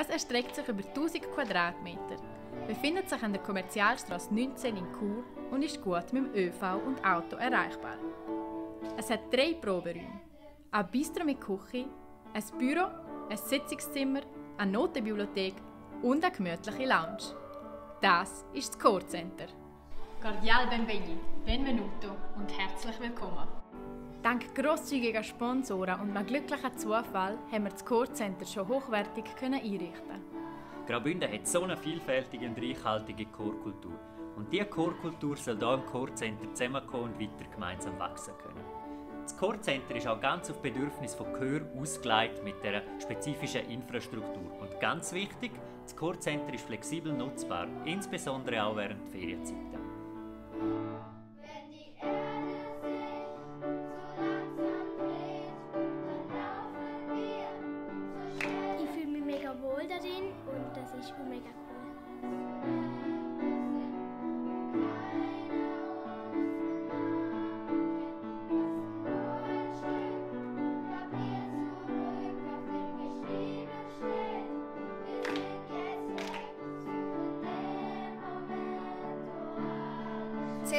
Es erstreckt sich über 1000 Quadratmeter, befindet sich an der Kommerzialstraße 19 in Chur und ist gut mit dem ÖV und Auto erreichbar. Es hat drei Proberäume, ein Bistro mit Küche, ein Büro, ein Sitzungszimmer, eine Notenbibliothek und eine gemütliche Lounge. Das ist das Core Center. Cordial benveni, benvenuto und herzlich willkommen. Dank grosszügiger Sponsoren und einem glücklichen Zufall haben wir das Core Center schon hochwertig einrichten Graubünden hat so eine vielfältige und reichhaltige Chorkultur. Und diese Chorkultur soll hier im Core Center zusammenkommen und weiter gemeinsam wachsen können. Das Core Center ist auch ganz auf Bedürfnis von Chör ausgelegt mit der spezifischen Infrastruktur. Und ganz wichtig, das Core Center ist flexibel nutzbar, insbesondere auch während der Ferienzeiten. Ist auch mega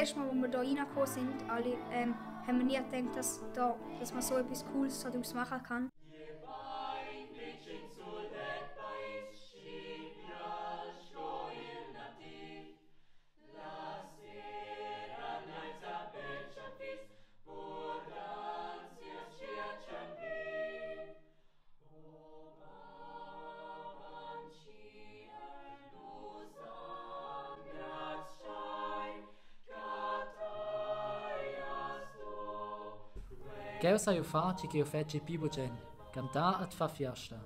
erste Mal, als wir hier reingekommen sind, alle, ähm, haben wir nie gedacht, dass, da, dass man so etwas Cooles daraus machen kann. Che sai fare che faccio più gente? Cantare e fa festa.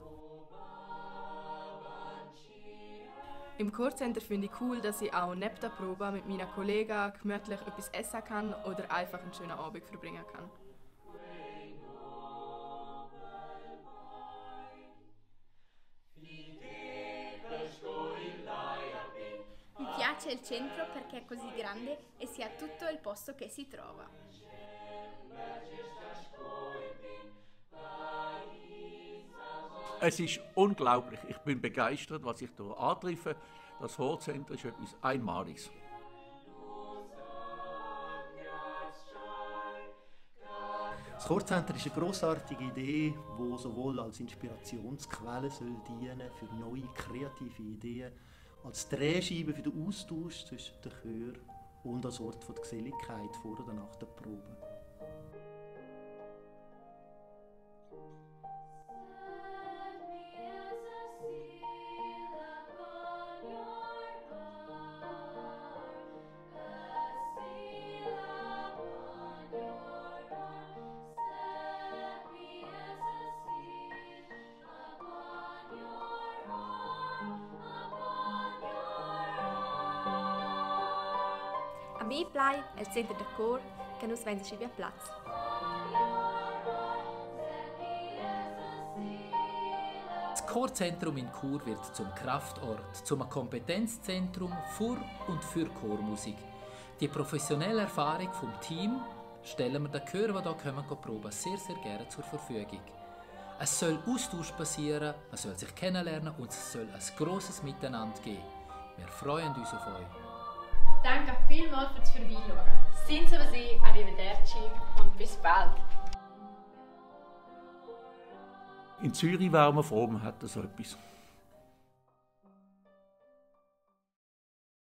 Im Chorcenter finde ich cool, dass ich auch neben der Probe mit meinen Kollegen gemütlich etwas essen kann oder einfach einen schönen Abend verbringen kann. Mi piace il centro perché è così grande e si ha tutto il posto che si trova. Es ist unglaublich. Ich bin begeistert, was ich hier antreffe. Das Hochcenter ist etwas Einmaliges. Das Chorcenter ist eine grossartige Idee, die sowohl als Inspirationsquelle soll dienen für neue kreative Ideen, als Drehscheibe für den Austausch zwischen den Chören und als Ort der Geselligkeit vor oder nach der Probe. Mi plai el centro de cor che vende via Platz. Das Chorzentrum in Chur wird zum Kraftort, zum Kompetenzzentrum für und für Chormusik. Die professionelle Erfahrung vom Team stellen wir den Chören, die hier kommen, proben, sehr, sehr gerne zur Verfügung. Es soll Austausch passieren, man soll sich kennenlernen und es soll ein grosses Miteinander geben. Wir freuen uns auf euch. Danke vielmals fürs Vorbeischauen. Sind Sie was arrivederci und bis bald. In Zürich wären wir froh, man hätte so etwas.